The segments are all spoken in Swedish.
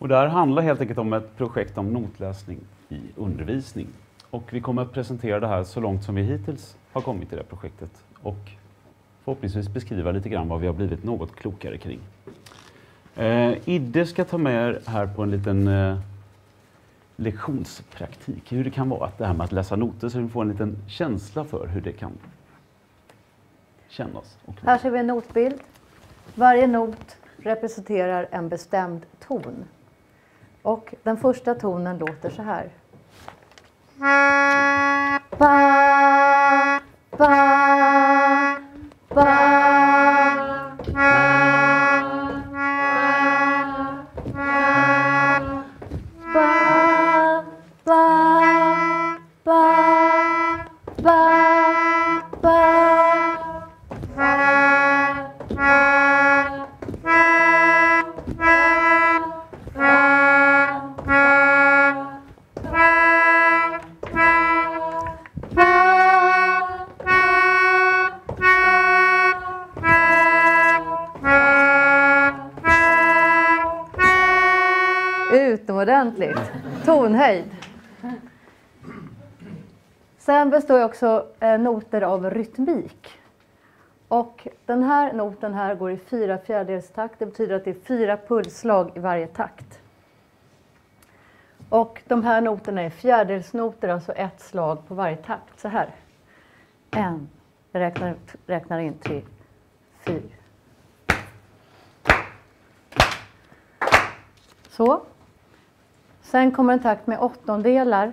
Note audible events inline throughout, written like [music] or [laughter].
Och det här handlar helt enkelt om ett projekt om notläsning i undervisning. Och vi kommer att presentera det här så långt som vi hittills har kommit i det projektet och förhoppningsvis beskriva lite grann vad vi har blivit något klokare kring. Eh, Idde ska ta med er här på en liten eh, lektionspraktik, hur det kan vara att det här med att läsa noter så vi får en liten känsla för hur det kan kännas. Och Här ser vi en notbild. Varje not representerar en bestämd ton. Och den första tonen låter så här. Ba, ba, ba, ordentligt. Tonhöjd. Sen består ju också eh, noter av rytmik. Och den här noten här går i fyra fjärdedels takt. Det betyder att det är fyra pulsslag i varje takt. Och de här noterna är fjärdedelsnoter, alltså ett slag på varje takt. Så här. En. Jag räknar, räknar in till fyra. Så. Sen kommer en takt med åttondelar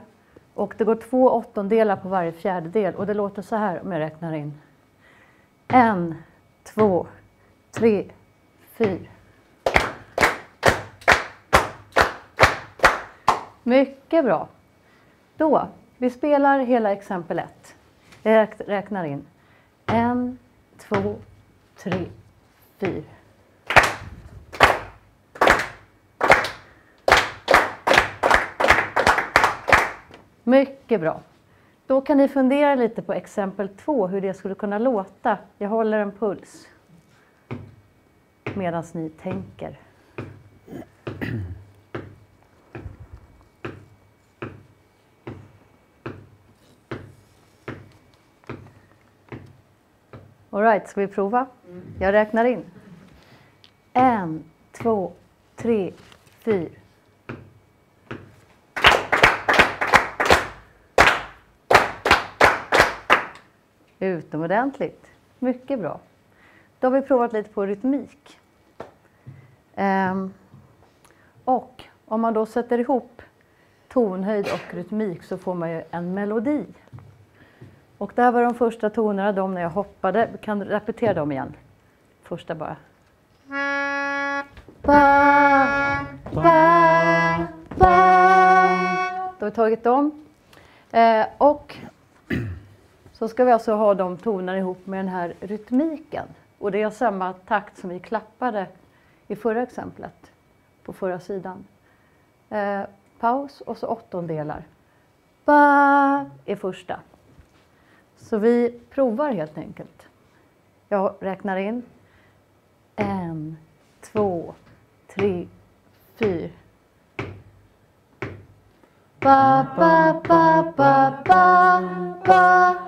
och det går två åttondelar på varje fjärdedel och det låter så här om jag räknar in. En, två, tre, fyra. Mycket bra. Då, vi spelar hela exempel ett. Jag räknar in. En, två, tre, fyra. Mycket bra. Då kan ni fundera lite på exempel två, hur det skulle kunna låta. Jag håller en puls medan ni tänker. All right, ska vi prova? Jag räknar in. En, två, tre, fyra. Utomordentligt. Mycket bra. Då har vi provat lite på rytmik. Ehm, och om man då sätter ihop tonhöjd och rytmik så får man ju en melodi. Och där var de första tonerna, de när jag hoppade. Vi kan repetera dem igen. Första bara. Ba, ba, ba. Då har vi tagit dem. Eh, och så ska vi alltså ha de tonerna ihop med den här rytmiken. Och det är samma takt som vi klappade i förra exemplet, på förra sidan. Eh, paus och så åttondelar. Ba är första. Så vi provar helt enkelt. Jag räknar in. En, två, tre, fyra. Ba, ba, ba, ba, ba, ba,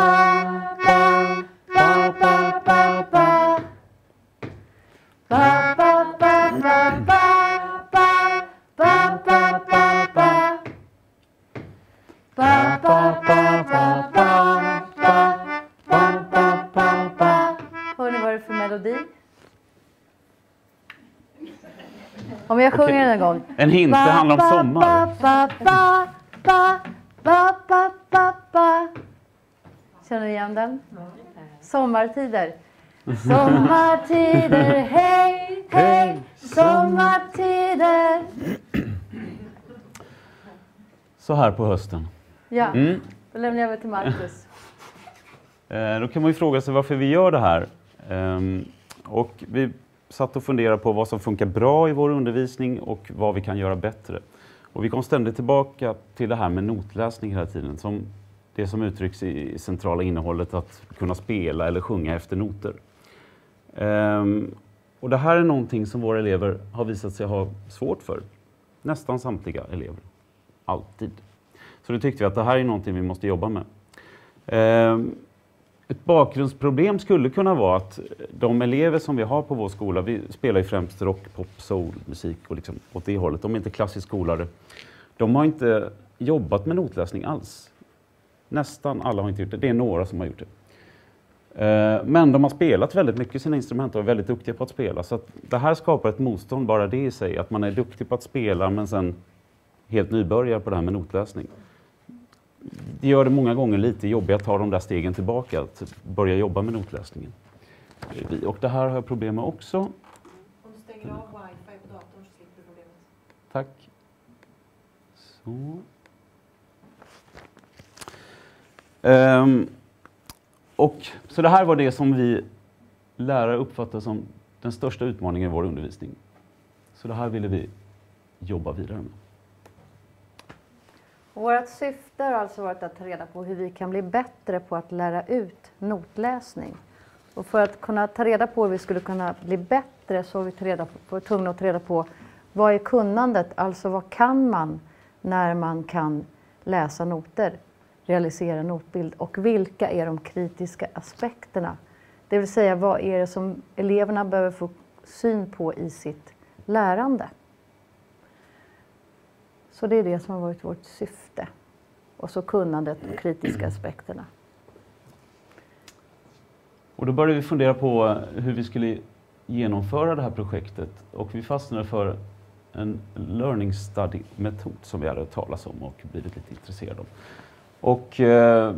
Om jag sjunger den en gång. En hint, det handlar om sommar. Ba, ba, ba, ba, ba, ba, ba. Känner ni igen den? Sommartider. Sommartider, hej, hej, sommartider. Så här på hösten. Ja, Mm. då lämnar jag över till Marcus. Eh, Då kan man ju fråga sig varför vi gör det här. Ehm, Och vi satt och funderade på vad som funkar bra i vår undervisning och vad vi kan göra bättre. Och vi kom ständigt tillbaka till det här med notläsning hela tiden som det som uttrycks i centrala innehållet att kunna spela eller sjunga efter noter. Ehm, och det här är någonting som våra elever har visat sig ha svårt för. Nästan samtliga elever. Alltid. Så då tyckte vi att det här är någonting vi måste jobba med. Ehm, ett bakgrundsproblem skulle kunna vara att de elever som vi har på vår skola, vi spelar ju främst rock, pop, soul, musik och liksom åt det hållet. De är inte klassiskt skolade. De har inte jobbat med notläsning alls. Nästan alla har inte gjort det. Det är några som har gjort det. Eh, men de har spelat väldigt mycket sina instrument och är väldigt duktiga på att spela. Så att det här skapar ett motstånd, bara det i sig. Att man är duktig på att spela men sen helt nybörjar på det här med notläsning. Det gör det många gånger lite jobbigt att ta de där stegen tillbaka, att börja jobba med notläsningen. Och det här har jag problem med också. Om du stänger av wifi på datorn så slipper du problemet. Tack. Så. Um, och, så det här var det som vi lärare uppfattade som den största utmaningen i vår undervisning. Så det här ville vi jobba vidare med. Vårt syfte har alltså varit att ta reda på hur vi kan bli bättre på att lära ut notläsning. Och för att kunna ta reda på hur vi skulle kunna bli bättre så var vi var tvungna att ta reda på vad är kunnandet, alltså vad kan man när man kan läsa noter? realisera notbild och vilka är de kritiska aspekterna? Det vill säga vad är det som eleverna behöver få syn på i sitt lärande? Så det är det som har varit vårt syfte. Och så kunnandet och kritiska aspekterna. Och då började vi fundera på hur vi skulle genomföra det här projektet och vi fastnade för en learning study-metod som vi hade hört talas om och blivit lite intresserade av. Och eh,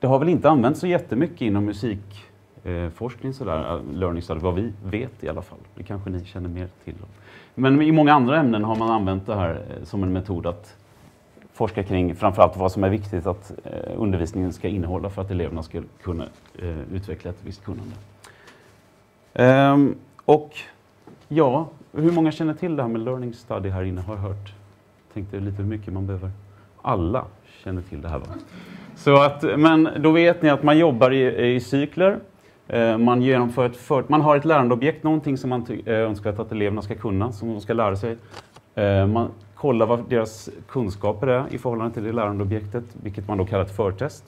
det har väl inte använts så jättemycket inom musik Eh, forskning, sådär, eh, learning study, vad vi vet i alla fall. Det kanske ni känner mer till. Men i många andra ämnen har man använt det här eh, som en metod att forska kring framförallt vad som är viktigt att eh, undervisningen ska innehålla för att eleverna ska kunna eh, utveckla ett visst kunnande. Ehm, och ja, hur många känner till det här med learning study här inne? Har jag hört? Tänkte lite hur mycket man behöver alla känner till det här. Va? Så att, men då vet ni att man jobbar i, i cykler. Eh, man, genomför ett för, man har ett lärandeobjekt, någonting som man eh, önskar att eleverna ska kunna, som de ska lära sig. Eh, man kollar vad deras kunskaper är i förhållande till det lärandeobjektet, vilket man då kallar ett förtest.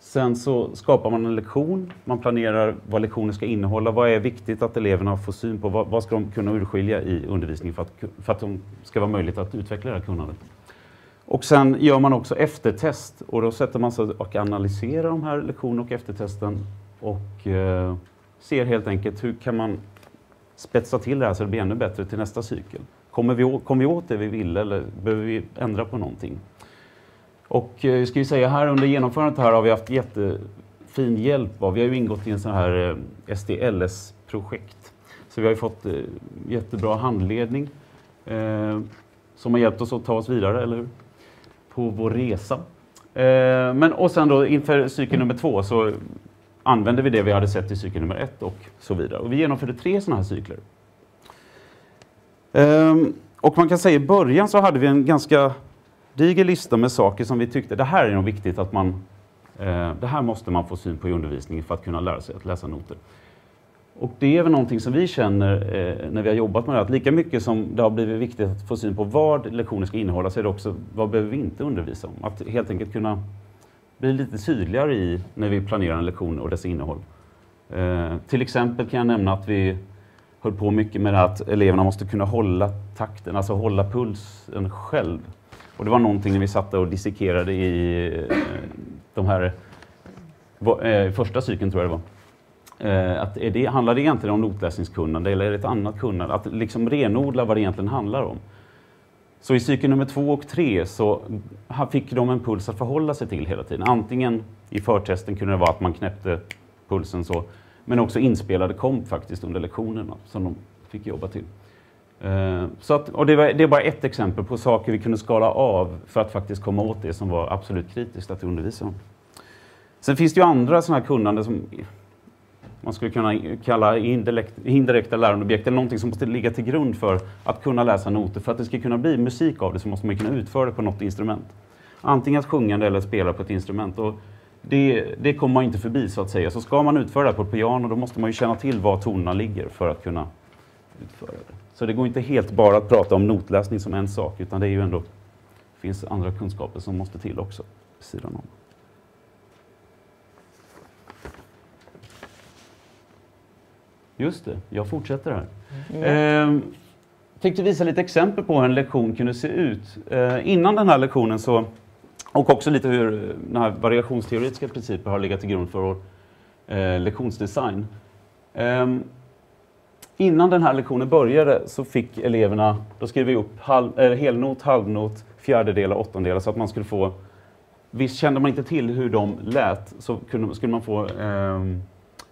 Sen så skapar man en lektion, man planerar vad lektionen ska innehålla, vad är viktigt att eleverna får syn på, vad, vad ska de kunna urskilja i undervisningen för att, för att de ska vara möjligt att utveckla det här kunnandet. Och sen gör man också eftertest och då sätter man sig och analyserar de här lektionerna och eftertesten och eh, ser helt enkelt hur kan man spetsa till det här så det blir ännu bättre till nästa cykel. Kommer vi, kom vi åt det vi ville eller behöver vi ändra på någonting? Och eh, ska vi säga här under genomförandet här har vi haft jättefin hjälp av, vi har ju ingått i en sån här eh, SDLS-projekt. Så vi har ju fått eh, jättebra handledning eh, som har hjälpt oss att ta oss vidare, eller hur? på vår resa. Eh, men, och sen då inför cykel nummer två så använde vi det vi hade sett i cykel nummer ett och så vidare. Och vi genomförde tre sådana här cykler. Ehm, och man kan säga i början så hade vi en ganska diger lista med saker som vi tyckte, det här är nog viktigt att man, eh, det här måste man få syn på i undervisningen för att kunna lära sig att läsa noter. Och det är väl någonting som vi känner eh, när vi har jobbat med det, att lika mycket som det har blivit viktigt att få syn på vad lektioner ska innehålla, så är det också vad behöver vi inte undervisa om? Att helt enkelt kunna bli lite tydligare i när vi planerar en lektion och dess innehåll. Eh, till exempel kan jag nämna att vi höll på mycket med det att eleverna måste kunna hålla takten, alltså hålla pulsen själv. Och det var någonting när vi satt och dissekerade i eh, de här eh, första cykeln tror jag det var Eh, att är det, handlar det egentligen om notläsningskunnande eller är det ett annat kunnande? Att liksom renodla vad det egentligen handlar om. Så i cykel nummer två och tre så fick de en puls att förhålla sig till hela tiden. Antingen i förtesten kunde det vara att man knäppte pulsen så, men också inspelade komp faktiskt under lektionerna som de fick jobba till. Eh, så att, och det, var, det är bara ett exempel på saker vi kunde skala av för att faktiskt komma åt det som var absolut kritiskt att undervisa om. Sen finns det ju andra sådana här kunnande som man skulle kunna kalla indirekt, indirekta lärandeobjekt, eller någonting som måste ligga till grund för att kunna läsa noter. För att det ska kunna bli musik av det så måste man kunna utföra det på något instrument. Antingen att sjunga eller att spela på ett instrument. Och det, det kommer man inte förbi så att säga. Så ska man utföra det på ett piano då måste man ju känna till var tonerna ligger för att kunna utföra det. Så det går inte helt bara att prata om notläsning som en sak utan det är ju ändå finns andra kunskaper som måste till också. vid Sidan om. Just det, jag fortsätter här. Eh, tänkte visa lite exempel på hur en lektion kunde se ut. Eh, innan den här lektionen så, och också lite hur den här variationsteoretiska principer har legat till grund för vår eh, lektionsdesign. Eh, innan den här lektionen började så fick eleverna, då skrev vi upp halv, eh, helnot, halvnot, fjärdedelar, åttondelar så att man skulle få Visst kände man inte till hur de lät så kunde, skulle man få eh,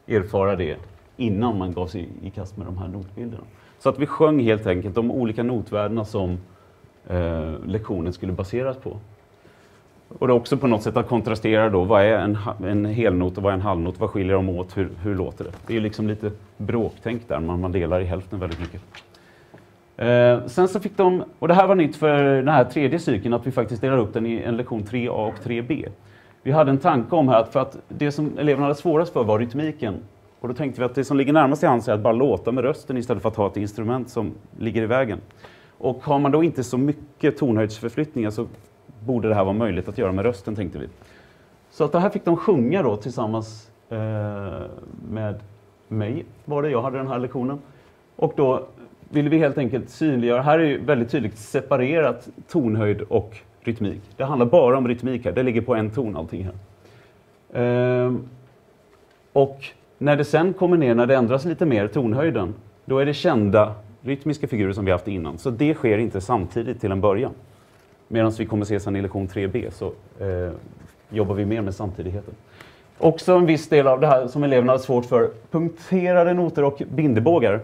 erfara det innan man gav sig i kast med de här notbilderna. Så att vi sjöng helt enkelt de olika notvärdena som eh, lektionen skulle baseras på. Och det är också på något sätt att kontrastera då, vad är en, en helnot och vad är en halvnot? Vad skiljer de åt? Hur, hur låter det? Det är liksom lite bråktänk där, man, man delar i hälften väldigt mycket. Eh, sen så fick de, och det här var nytt för den här tredje cykeln, att vi faktiskt delar upp den i en lektion 3A och 3B. Vi hade en tanke om här att för att det som eleverna hade svårast för var rytmiken. Och då tänkte vi att det som ligger närmast i hands är att bara låta med rösten istället för att ha ett instrument som ligger i vägen. Och har man då inte så mycket tonhöjdsförflyttningar så borde det här vara möjligt att göra med rösten tänkte vi. Så att det här fick de sjunga då tillsammans eh, med mig, var det. Jag hade den här lektionen. Och då ville vi helt enkelt synliggöra, här är ju väldigt tydligt separerat tonhöjd och rytmik. Det handlar bara om rytmik här, det ligger på en ton allting här. Eh, och när det sen kommer ner, när det ändras lite mer, tonhöjden, då är det kända rytmiska figurer som vi haft innan. Så det sker inte samtidigt till en början. Medan vi kommer se sen i lektion 3B så eh, jobbar vi mer med samtidigheten. Också en viss del av det här som eleverna har svårt för, punkterade noter och bindebågar.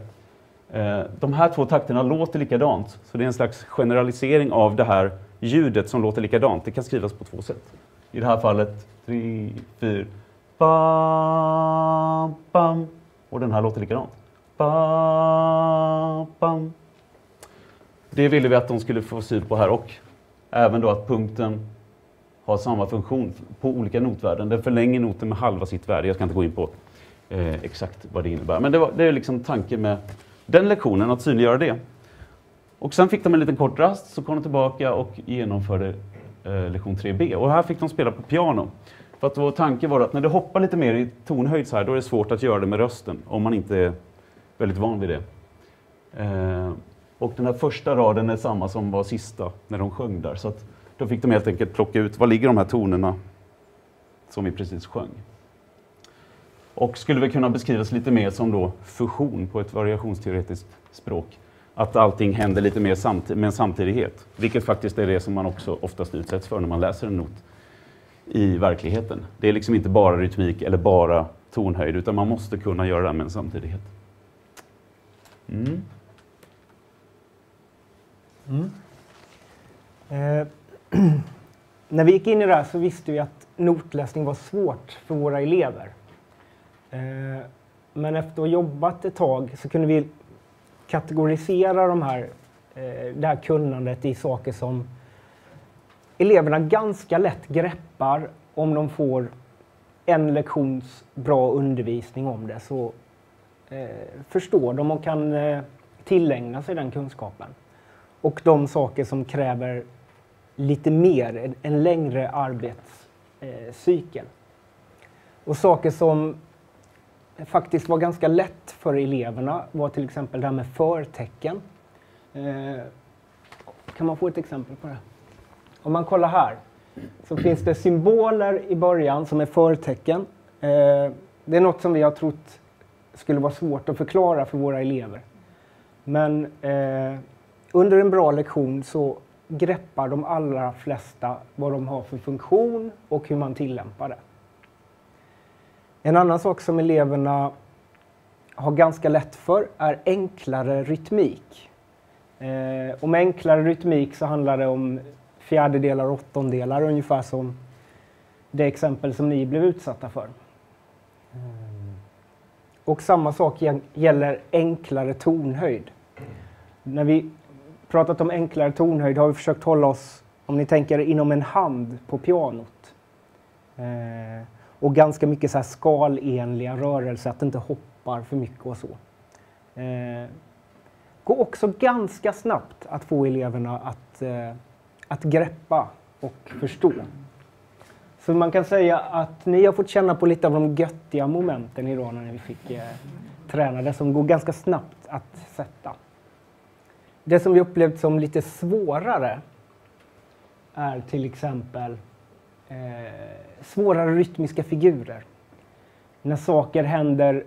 Eh, de här två takterna låter likadant, så det är en slags generalisering av det här ljudet som låter likadant. Det kan skrivas på två sätt. I det här fallet 3, 4, bam, bam. Och den här låter likadant. Bam, bam. Det ville vi att de skulle få syn på här och även då att punkten har samma funktion på olika notvärden. Den förlänger noten med halva sitt värde. Jag ska inte gå in på eh, exakt vad det innebär. Men det, var, det är liksom tanken med den lektionen, att synliggöra det. Och sen fick de en liten kort rast, så kom de tillbaka och genomförde eh, lektion 3B. Och här fick de spela på piano. För att vår tanke var att när det hoppar lite mer i tonhöjd så här, då är det svårt att göra det med rösten, om man inte är väldigt van vid det. Eh, och den här första raden är samma som var sista när de sjöng där. Så att då fick de helt enkelt plocka ut, var ligger de här tonerna som vi precis sjöng? Och skulle väl kunna beskrivas lite mer som då fusion på ett variationsteoretiskt språk. Att allting händer lite mer samt med en samtidighet. Vilket faktiskt är det som man också oftast utsätts för när man läser en not i verkligheten. Det är liksom inte bara rytmik eller bara tonhöjd utan man måste kunna göra det med en samtidighet. Mm. Mm. Eh, [clears throat] när vi gick in i det här så visste vi att notläsning var svårt för våra elever. Eh, men efter att ha jobbat ett tag så kunde vi kategorisera de här, eh, det här kunnandet i saker som eleverna ganska lätt greppar om de får en lektions bra undervisning om det så eh, förstår de och kan eh, tillägna sig den kunskapen. Och de saker som kräver lite mer, en, en längre arbetscykel. Eh, och saker som faktiskt var ganska lätt för eleverna var till exempel det här med förtecken. Eh, kan man få ett exempel på det? Om man kollar här så finns det symboler i början som är förtecken. Eh, det är något som vi har trott skulle vara svårt att förklara för våra elever. Men eh, under en bra lektion så greppar de allra flesta vad de har för funktion och hur man tillämpar det. En annan sak som eleverna har ganska lätt för är enklare rytmik. Eh, och med enklare rytmik så handlar det om fjärdedelar och åttondelar ungefär som det exempel som ni blev utsatta för. Och samma sak gäller enklare tonhöjd. När vi pratat om enklare tonhöjd har vi försökt hålla oss om ni tänker inom en hand på pianot. Eh, och ganska mycket så här skalenliga rörelser, att det inte hoppar för mycket och så. Eh, går också ganska snabbt att få eleverna att, eh, att greppa och förstå. Så man kan säga att ni har fått känna på lite av de göttiga momenten idag när vi fick eh, träna det som går ganska snabbt att sätta. Det som vi upplevt som lite svårare är till exempel eh, svårare rytmiska figurer. När saker händer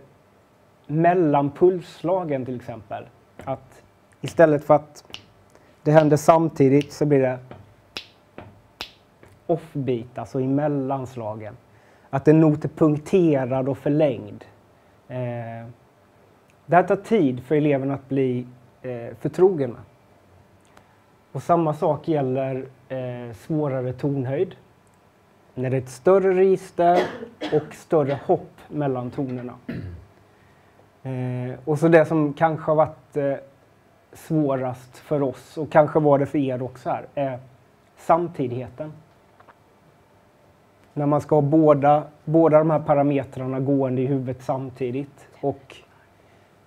mellan pulsslagen till exempel. Att istället för att det händer samtidigt så blir det offbeat, alltså i mellanslagen. Att en not är punkterad och förlängd. Eh, det här tar tid för eleven att bli eh, förtrogen med. Och samma sak gäller eh, svårare tonhöjd. När det är ett större register och större hopp mellan tonerna. Eh, och så det som kanske har varit eh, svårast för oss och kanske var det för er också här, är samtidigheten. När man ska ha båda, båda de här parametrarna gående i huvudet samtidigt och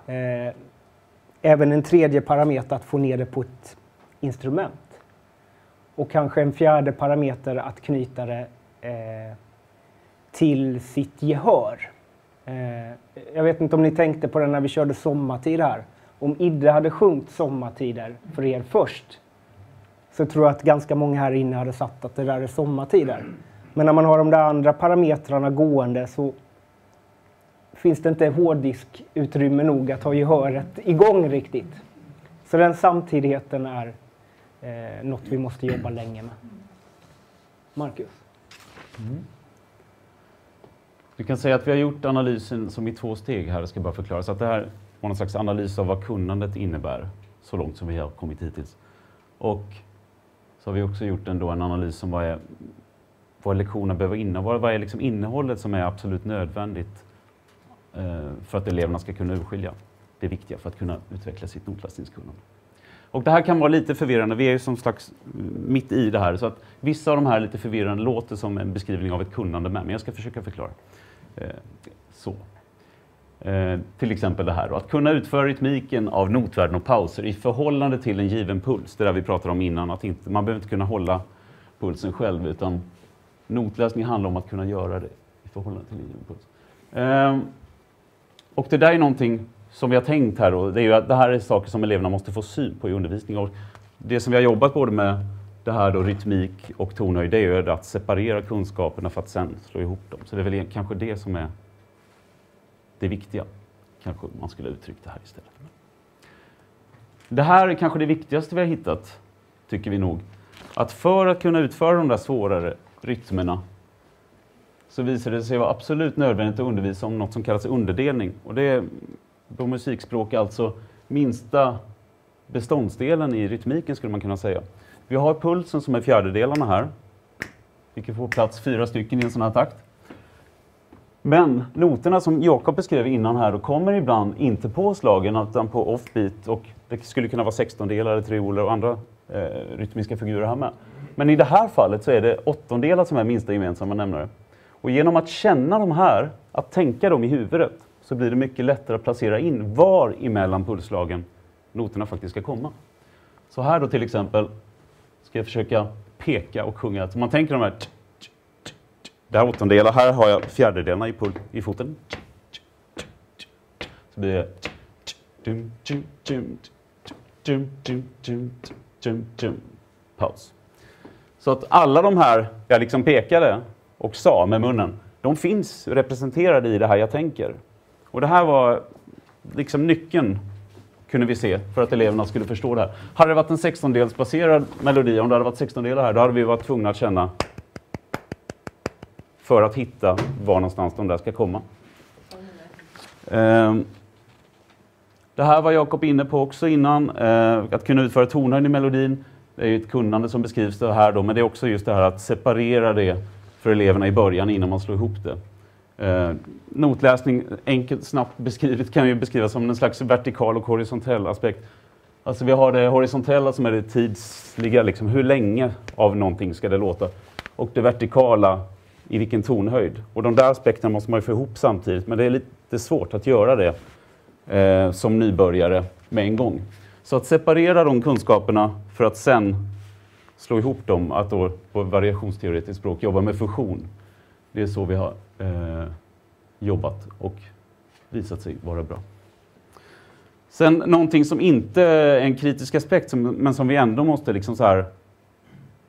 eh, även en tredje parameter att få ner det på ett instrument. Och kanske en fjärde parameter att knyta det eh, till sitt gehör. Eh, jag vet inte om ni tänkte på det när vi körde sommartid här. Om Idde hade sjungit sommartider för er först så tror jag att ganska många här inne hade satt att det där är sommartider. Men när man har de där andra parametrarna gående så finns det inte hårddiskutrymme nog att ha gehöret igång riktigt. Så den samtidigheten är eh, något vi måste jobba länge med. Marcus? Mm. Du kan säga att vi har gjort analysen som i två steg här, jag ska bara förklara. Så att det här och någon slags analys av vad kunnandet innebär, så långt som vi har kommit hittills. Och så har vi också gjort en, då en analys om vad, är, vad lektionerna behöver innehålla, vad är liksom innehållet som är absolut nödvändigt eh, för att eleverna ska kunna urskilja det viktiga för att kunna utveckla sitt notläsningskunnande. Och det här kan vara lite förvirrande, vi är ju som slags mm, mitt i det här, så att vissa av de här lite förvirrande låter som en beskrivning av ett kunnande med, men jag ska försöka förklara. Eh, så. Eh, till exempel det här då, att kunna utföra rytmiken av notvärden och pauser i förhållande till en given puls. Det där vi pratade om innan, att inte, man behöver inte kunna hålla pulsen själv, utan notläsning handlar om att kunna göra det i förhållande till en given puls. Eh, och det där är någonting som vi har tänkt här då, det är ju att det här är saker som eleverna måste få syn på i undervisning. Och det som vi har jobbat både med det här då, rytmik och tonhöjd, det är ju att separera kunskaperna för att sen slå ihop dem. Så det är väl kanske det som är det viktiga. Kanske man skulle uttrycka det här istället. Det här är kanske det viktigaste vi har hittat, tycker vi nog. Att för att kunna utföra de där svårare rytmerna så visade det sig vara absolut nödvändigt att undervisa om något som kallas underdelning. Och det är på musikspråk alltså minsta beståndsdelen i rytmiken skulle man kunna säga. Vi har pulsen som är fjärdedelarna här. Vilket får plats fyra stycken i en sån här takt. Men noterna som Jakob beskrev innan här, då kommer ibland inte på slagen utan på offbeat och det skulle kunna vara sextondelar, trioler och andra eh, rytmiska figurer här med. Men i det här fallet så är det åttondelar som är minsta gemensamma nämnare. Och genom att känna de här, att tänka dem i huvudet, så blir det mycket lättare att placera in var emellan pulsslagen noterna faktiskt ska komma. Så här då till exempel ska jag försöka peka och sjunga. Så man tänker de här det här åttondelar, här har jag fjärdedelarna i, pul i foten. Så blir det paus. Så att alla de här jag liksom pekade och sa med munnen, de finns representerade i det här jag tänker. Och det här var liksom nyckeln, kunde vi se, för att eleverna skulle förstå det här. Hade det varit en 16-delsbaserad melodi, om det hade varit 16 delar här, då hade vi varit tvungna att känna för att hitta var någonstans de där ska komma. Ehm, det här var Jakob inne på också innan, ehm, att kunna utföra tonhöjd i melodin. Det är ju ett kunnande som beskrivs det här då, men det är också just det här att separera det för eleverna i början innan man slår ihop det. Eh, notläsning, enkelt snabbt beskrivet, kan ju beskrivas som en slags vertikal och horisontell aspekt. Alltså vi har det horisontella som är det tidsliga, liksom, hur länge av någonting ska det låta? Och det vertikala, i vilken tonhöjd? Och de där aspekterna måste man ju få ihop samtidigt, men det är lite svårt att göra det eh, som nybörjare med en gång. Så att separera de kunskaperna för att sen slå ihop dem, att då på variationsteoretiskt språk jobba med fusion. Det är så vi har eh, jobbat och visat sig vara bra. Sen någonting som inte är en kritisk aspekt, men som vi ändå måste liksom så här,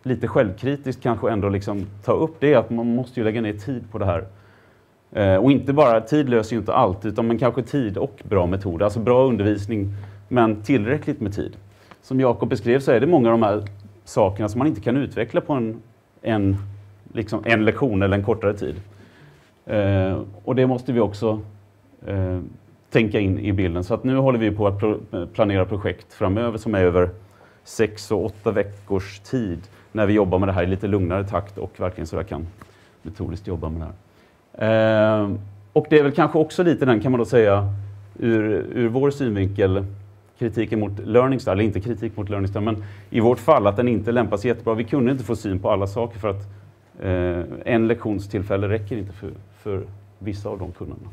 lite självkritiskt kanske ändå liksom ta upp, det är att man måste ju lägga ner tid på det här. Eh, och inte bara, tid löser ju inte allt, utan men kanske tid och bra metoder. Alltså bra undervisning, men tillräckligt med tid. Som Jakob beskrev så är det många av de här sakerna som man inte kan utveckla på en, en, liksom en lektion eller en kortare tid. Eh, och det måste vi också eh, tänka in i bilden. Så att nu håller vi på att pro planera projekt framöver som är över sex och åtta veckors tid när vi jobbar med det här i lite lugnare takt och verkligen så jag kan metodiskt jobba med det här. Eh, och det är väl kanske också lite den, kan man då säga, ur, ur vår synvinkel, kritiken mot Learning Style, eller inte kritik mot Learning Style, men i vårt fall att den inte lämpar sig jättebra. Vi kunde inte få syn på alla saker för att eh, en lektionstillfälle räcker inte för, för vissa av de kunderna.